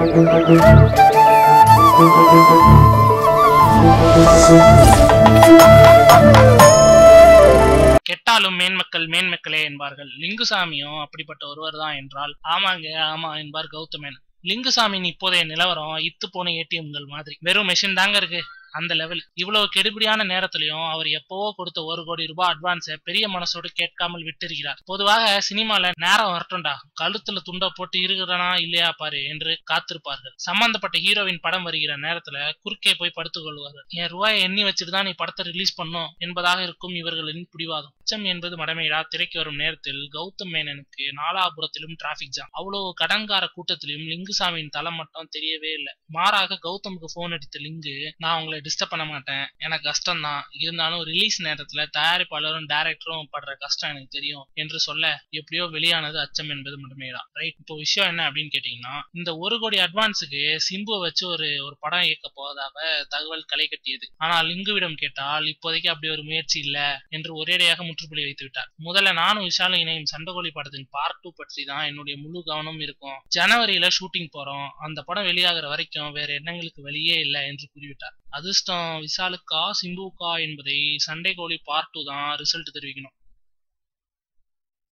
கெட்டாலும் மேன்மக்கள் மேன்மக்களே என்பார்கள். லிங்குசாமியும் அப்படிப்பட்ட ஒருவர் தான் என்றால் ஆமாங்க ஆமா என்பார் கௌதமேன். லிங்குசாமியின் இப்போதைய நிலவரம் இத்து போன ஏடிஎம்கள் மாதிரி. வெறும் மெஷின் தாங்க இருக்கு. அந்த லெவல் இவ்வளவு கெடுபிடியான நேரத்திலையும் அவர் எப்பவோ கொடுத்த ஒரு கோடி ரூபாய் அட்வான்ஸை பெரிய மனசோடு கேட்காமல் விட்டிருக்கிறார். பொதுவாக சினிமால நேரம் வரட்டும்டா. கழுத்துல துண்டை போட்டு இருக்கிறனா இல்லையா பாரு என்று காத்திருப்பார்கள். சம்பந்தப்பட்ட ஹீரோவின் படம் வருகிற நேரத்துல குறுக்கே போய் படுத்துக் கொள்வார்கள். என் ரூபாயை எண்ணி வச்சுட்டு தான் நீ படத்தை ரிலீஸ் பண்ணும் என்பதாக இருக்கும் இவர்களின் பிடிவாதம். உச்சம் என்பது மடமையிடா திரைக்கு வரும் நேரத்தில் கௌதம் மேனனுக்கு நாலாபுரத்திலும் டிராபிக் ஜாம் அவ்வளவு கடன்கார கூட்டத்திலும் லிங்குசாமியின் தலை மட்டும் தெரியவே இல்லை. மாறாக கௌதமுக்கு போன் அடித்த லிங்கு நான் உங்களை டிஸ்டர்ப் பண்ண மாட்டேன். எனக்கு கஷ்டம் தான் இருந்தாலும் ரிலீஸ் நேரத்துல தயாரிப்பாளரும் டைரக்டரும் படுற கஷ்டம் எனக்கு தெரியும் என்று சொல்ல எப்படியோ வெளியானது அச்சம் என்பது மட்டுமேதான். ரைட் இப்போ விஷயம் என்ன அப்படின்னு கேட்டீங்கன்னா இந்த ஒரு கோடி அட்வான்ஸுக்கு சிம்புவை வச்சு ஒரு ஒரு படம் இயக்க போவதாக தகவல் களை கட்டியது. ஆனால் லிங்குவிடம் கேட்டால் இப்போதைக்கு அப்படி ஒரு முயற்சி இல்ல என்று ஒரேடியாக முற்றுப்புள்ளி வைத்து விட்டார். முதல்ல நானும் விஷாலும் இணையும் சண்டகோழி படத்தின் பார்ட் டூ பற்றி தான் என்னுடைய முழு கவனம் இருக்கும். ஜனவரியில ஷூட்டிங் போறோம். அந்த படம் வெளியாகிற வரைக்கும் வேற எண்ணங்களுக்கு வழியே இல்லை என்று கூறிவிட்டார். அதிர்ஷ்டம் விஷாலுக்கா சிம்புக்கா என்பதை சண்டை கோழி பார்ட் டூ தான் ரிசல்ட் தெரிவிக்கணும்.